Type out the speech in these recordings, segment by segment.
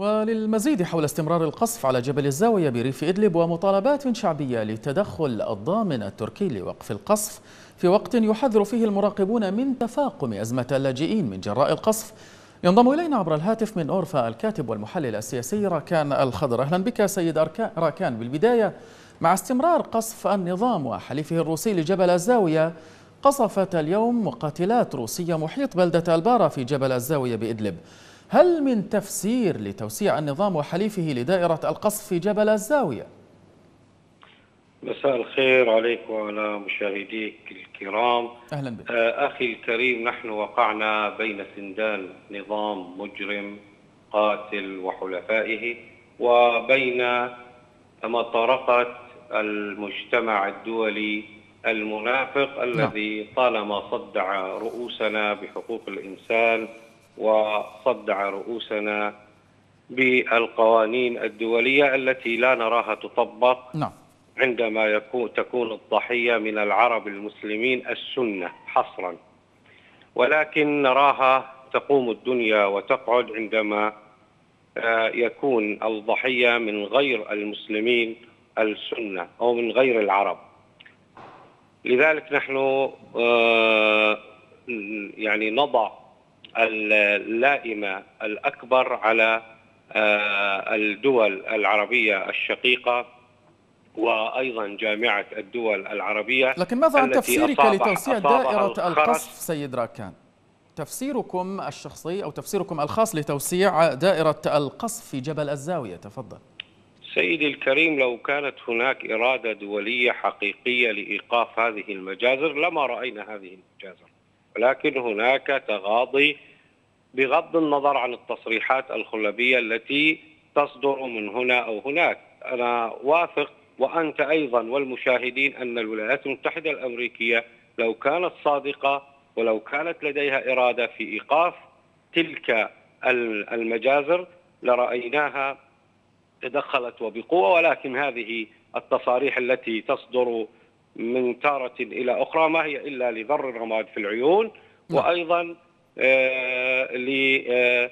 وللمزيد حول استمرار القصف على جبل الزاوية بريف إدلب ومطالبات شعبية لتدخل الضامن التركي لوقف القصف في وقت يحذر فيه المراقبون من تفاقم أزمة اللاجئين من جراء القصف. ينضم إلينا عبر الهاتف من أورفا الكاتب والمحلل السياسي راكان الخضر. أهلا بك سيد راكان بالبداية. مع استمرار قصف النظام وحليفه الروسي لجبل الزاوية قصفت اليوم مقاتلات روسية محيط بلدة البارا في جبل الزاوية بإدلب. هل من تفسير لتوسيع النظام وحليفه لدائرة القصف في جبل الزاوية؟ مساء الخير عليك وعلى مشاهديك الكرام. أهلا بك. آه، أخي الكريم نحن وقعنا بين سندان نظام مجرم قاتل وحلفائه وبين مطرقة المجتمع الدولي المنافق الذي طالما صدع رؤوسنا بحقوق الإنسان وصدع رؤوسنا بالقوانين الدولية التي لا نراها تطبق نعم. عندما يكون تكون الضحية من العرب المسلمين السنة حصرا. ولكن نراها تقوم الدنيا وتقعد عندما آه، يكون الضحية من غير المسلمين السنة أو من غير العرب. لذلك نحن آه، يعني نضع اللائمة الأكبر على آه، الدول العربية الشقيقة وأيضا جامعة الدول العربية لكن ماذا عن تفسيرك لتوسيع دائرة القصف سيد راكان؟ تفسيركم الشخصي أو تفسيركم الخاص لتوسيع دائرة القصف في جبل الزاوية تفضل. سيدي الكريم لو كانت هناك إرادة دولية حقيقية لإيقاف هذه المجازر لما رأينا هذه المجازر. ولكن هناك تغاضي بغض النظر عن التصريحات الخلبية التي تصدر من هنا أو هناك. أنا واثق وأنت أيضا والمشاهدين أن الولايات المتحدة الأمريكية لو كانت صادقة ولو كانت لديها إرادة في إيقاف تلك المجازر لرأيناها تدخلت وبقوة ولكن هذه التصاريح التي تصدر من تارة إلى أخرى ما هي إلا لضر الرماد في العيون نعم. وأيضا آه، لكسب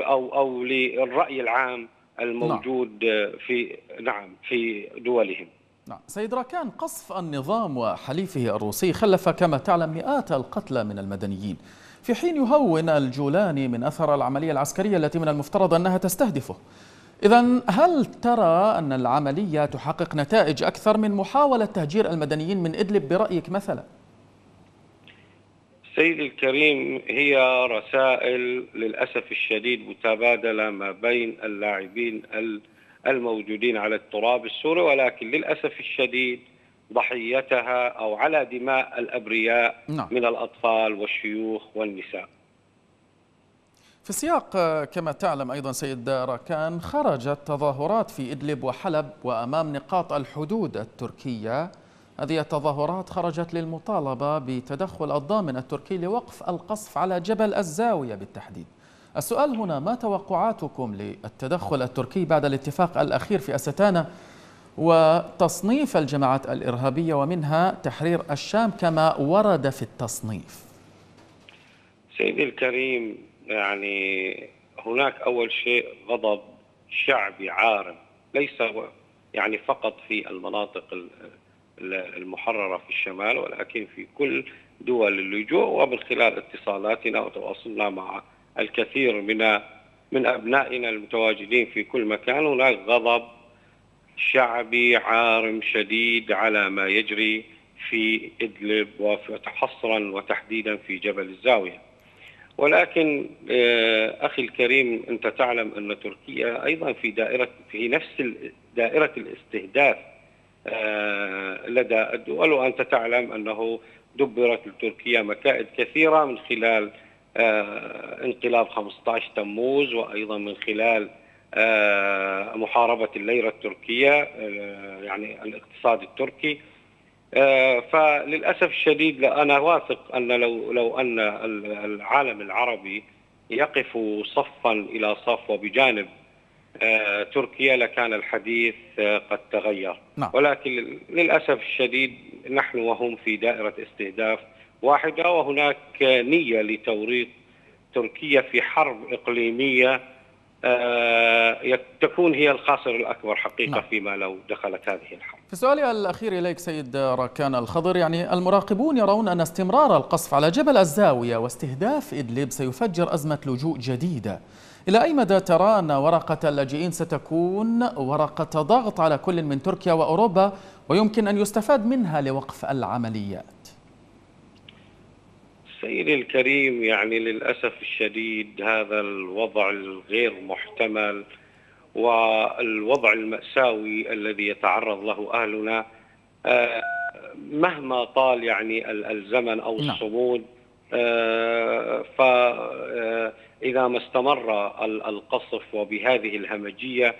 آه، أو أو للرأي العام الموجود نعم. في نعم في دولهم نعم سيد راكان قصف النظام وحليفه الروسي خلف كما تعلم مئات القتلى من المدنيين في حين يهون الجولاني من أثر العملية العسكرية التي من المفترض أنها تستهدفه إذا هل ترى أن العملية تحقق نتائج أكثر من محاولة تهجير المدنيين من إدلب برأيك مثلا؟ سيدي الكريم هي رسائل للأسف الشديد متبادلة ما بين اللاعبين الموجودين على التراب السوري ولكن للأسف الشديد ضحيتها أو على دماء الأبرياء نعم. من الأطفال والشيوخ والنساء في السياق كما تعلم أيضا سيد راكان خرجت تظاهرات في إدلب وحلب وأمام نقاط الحدود التركية. هذه التظاهرات خرجت للمطالبة بتدخل الضامن التركي لوقف القصف على جبل الزاوية بالتحديد. السؤال هنا ما توقعاتكم للتدخل التركي بعد الاتفاق الأخير في أستانا وتصنيف الجماعات الإرهابية ومنها تحرير الشام كما ورد في التصنيف؟ سيدي الكريم يعني هناك أول شيء غضب شعبي عارم ليس يعني فقط في المناطق المحررة في الشمال ولكن في كل دول اللجوء ومن خلال اتصالاتنا وتواصلنا مع الكثير من من أبنائنا المتواجدين في كل مكان. هناك غضب شعبي عارم شديد على ما يجري في إدلب وحصرا وتحديدا في جبل الزاوية. ولكن آه، أخي الكريم أنت تعلم أن تركيا أيضا في دائرة في نفس دائرة الاستهداف آه، لدى الدول وأنت تعلم أنه دبرت لتركيا مكائد كثيرة من خلال آه، انقلاب 15 تموز وأيضا من خلال محاربة الليرة التركية آه، يعني الاقتصاد التركي. آه، فللأسف الشديد أنا واثق أن لو لو أن العالم العربي يقف صفا إلى صف وبجانب تركيا لكان الحديث قد تغير نعم. ولكن للأسف الشديد نحن وهم في دائرة استهداف واحدة وهناك نية لتوريط تركيا في حرب إقليمية آه، تكون هي الخاسر الأكبر حقيقة نعم. فيما لو دخلت هذه الحرب. في سؤالي الأخير إليك سيد راكان الخضر يعني المراقبون يرون أن استمرار القصف على جبل الزاوية واستهداف إدلب سيفجر أزمة لجوء جديدة. إلى أي مدى ترى أن ورقة اللاجئين ستكون ورقة ضغط على كل من تركيا وأوروبا ويمكن أن يستفاد منها لوقف العمليات؟ سيدي الكريم يعني للأسف الشديد هذا الوضع الغير محتمل والوضع المأساوي الذي يتعرض له أهلنا آه، مهما طال يعني الزمن أو نعم. الصمود آه، فإذا ما استمر القصف وبهذه الهمجية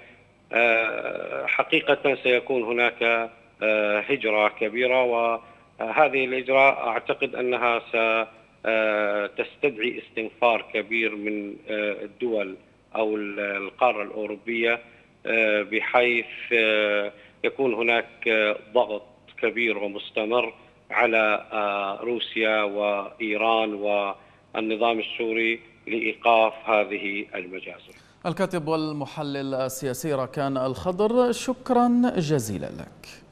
آه، حقيقة سيكون هناك هجرة كبيرة وهذه الهجرة أعتقد أنها ستستدعي استنفار كبير من الدول أو القارة الأوروبية آه، بحيث آه، يكون هناك ضغط كبير ومستمر على آه، روسيا وإيران والنظام السوري لإيقاف هذه المجازر. الكاتب والمحلل السياسي ركان الخضر شكرا جزيلا لك.